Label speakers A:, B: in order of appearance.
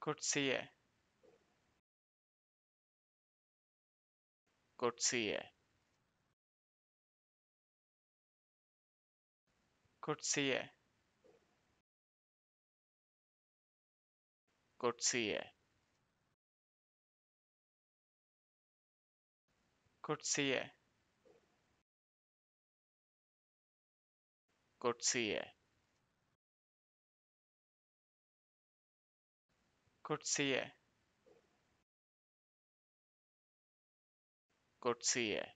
A: Curtier. Curtier. Curtier. Curtier. Curtier. Curtier. could see a could see a